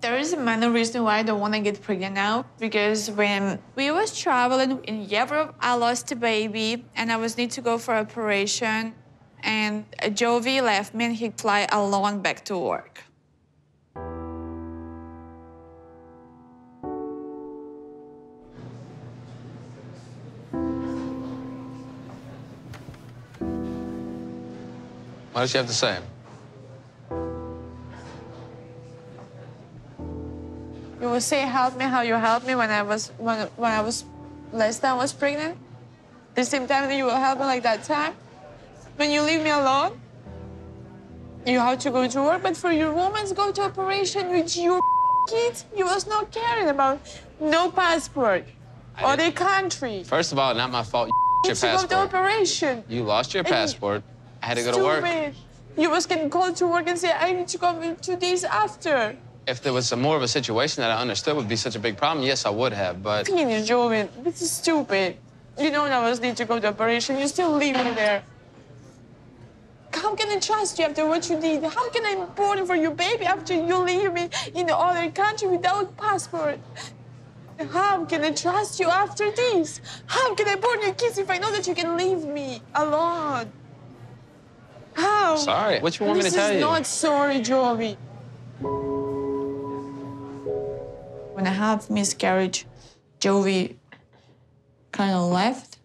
There is a many reason why I don't want to get pregnant now. Because when we was traveling in Europe, I lost a baby and I was need to go for operation. And Jovi left me and he fly alone back to work. What does she have to say? You will say help me how you helped me when I was when, when I was time I was pregnant. The same time that you will help me like that time. When you leave me alone, you have to go to work, but for your woman's go to operation with your kids, you was not caring about no passport or the country. First of all, not my fault. You your to go to passport. operation. You lost your And passport. I had to go to work. You was getting called to work and say, I need to come two days after. If there was a more of a situation that I understood would be such a big problem, yes, I would have. But Finish, Joven. This is stupid. You know I was need to go to operation. You still leave me there. How can I trust you after what you did? How can I born for your baby after you leave me in the other country without passport? How can I trust you after this? How can I born your kids if I know that you can leave me alone? How? Sorry. What you want me to tell you? This is not sorry, Jovi. When I have miscarriage, Jovi kind of left,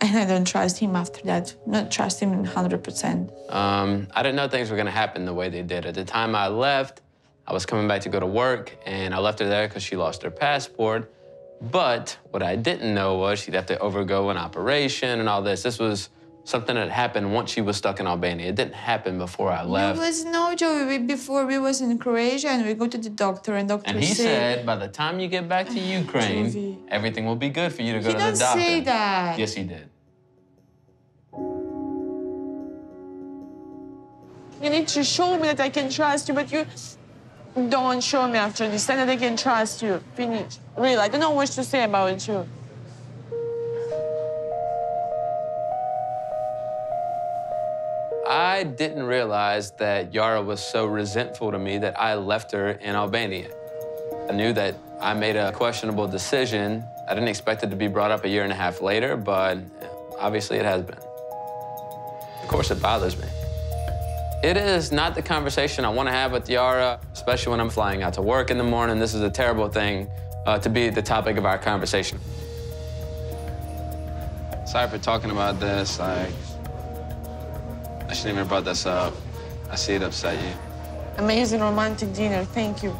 and I don't trust him after that. Not trust him 100%. um, I didn't know things were going to happen the way they did. At the time I left, I was coming back to go to work, and I left her there because she lost her passport. But what I didn't know was she'd have to overgo an operation and all this. This was something that happened once she was stuck in Albania. It didn't happen before I left. There was no Jovi We- before we was in Croatia, and we go to the doctor, and doctor And he said, said, by the time you get back to Ukraine, Jovi. everything will be good for you to go He to the don't doctor. say that. Yes, he did. You need to show me that I can trust you, but you don't show me after this time that I can trust you. Finish. Really, I don't know what to say about you. I didn't realize that Yara was so resentful to me that I left her in Albania. I knew that I made a questionable decision. I didn't expect it to be brought up a year and a half later, but obviously it has been. Of course, it bothers me. It is not the conversation I want to have with Yara, especially when I'm flying out to work in the morning. This is a terrible thing uh, to be the topic of our conversation. Sorry for talking about this. I shouldn't even brought this up. I see it upset you. Amazing romantic dinner. Thank you.